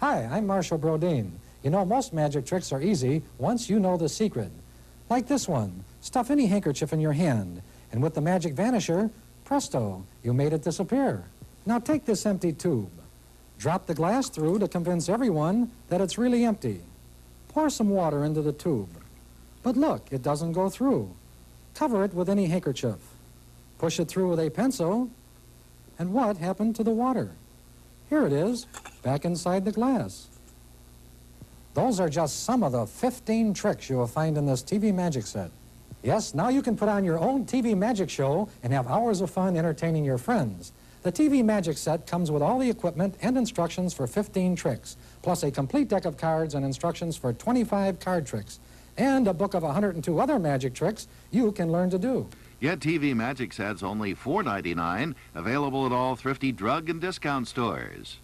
Hi, I'm Marshall Brodien. You know, most magic tricks are easy once you know the secret. Like this one. Stuff any handkerchief in your hand, and with the magic vanisher, presto, you made it disappear. Now take this empty tube. Drop the glass through to convince everyone that it's really empty. Pour some water into the tube. But look, it doesn't go through. Cover it with any handkerchief. Push it through with a pencil. And what happened to the water? Here it is, back inside the glass. Those are just some of the 15 tricks you will find in this TV magic set. Yes, now you can put on your own TV magic show and have hours of fun entertaining your friends. The TV magic set comes with all the equipment and instructions for 15 tricks, plus a complete deck of cards and instructions for 25 card tricks, and a book of 102 other magic tricks you can learn to do. Get TV Magic Sets only $4.99, available at all thrifty drug and discount stores.